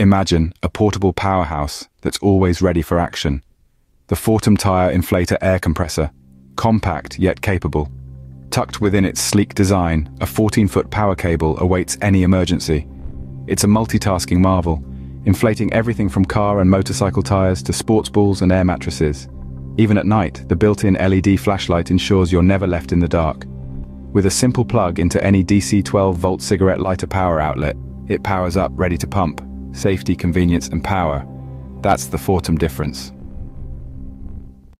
Imagine a portable powerhouse that's always ready for action. The FORTEM Tire Inflator Air Compressor, compact yet capable. Tucked within its sleek design, a 14-foot power cable awaits any emergency. It's a multitasking marvel, inflating everything from car and motorcycle tires to sports balls and air mattresses. Even at night, the built-in LED flashlight ensures you're never left in the dark. With a simple plug into any DC 12-volt cigarette lighter power outlet, it powers up ready to pump. Safety, convenience and power. That's the FORTEM difference.